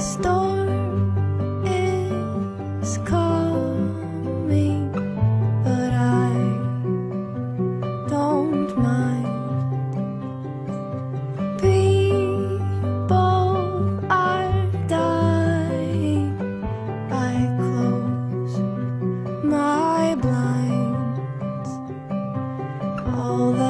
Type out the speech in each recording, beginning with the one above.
storm is coming, but I don't mind. People are dying. I close my blinds. All the.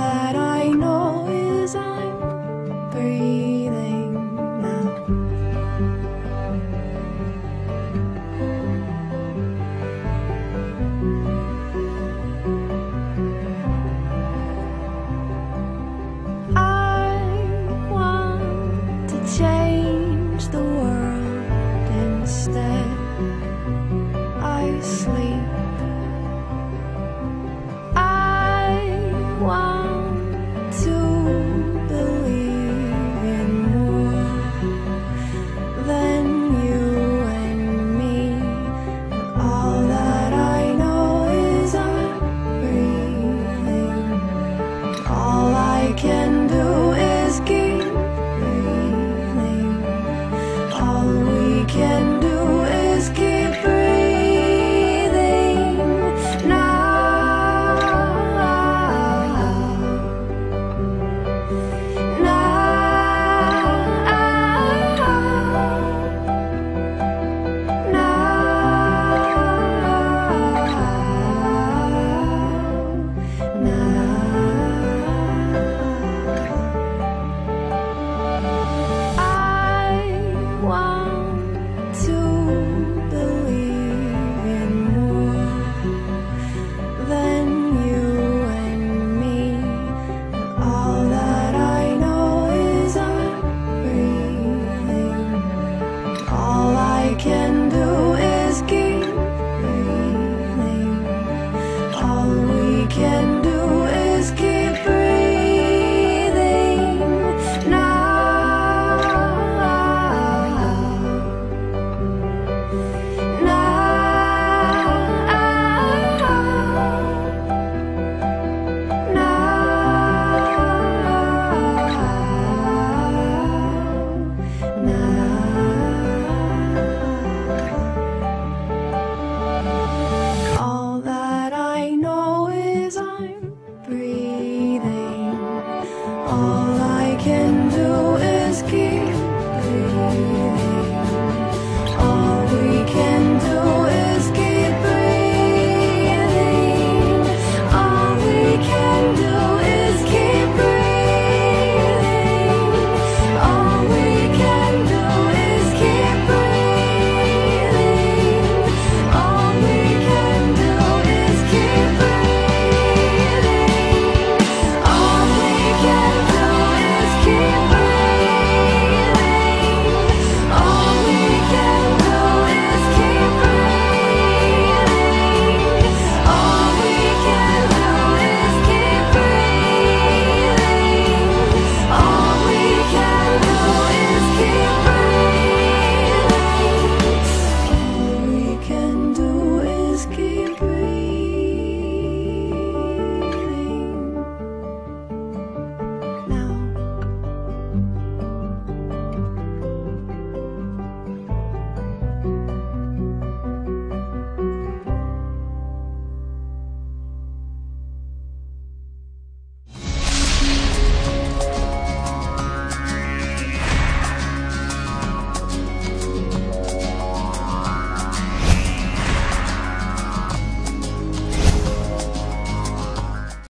sleep.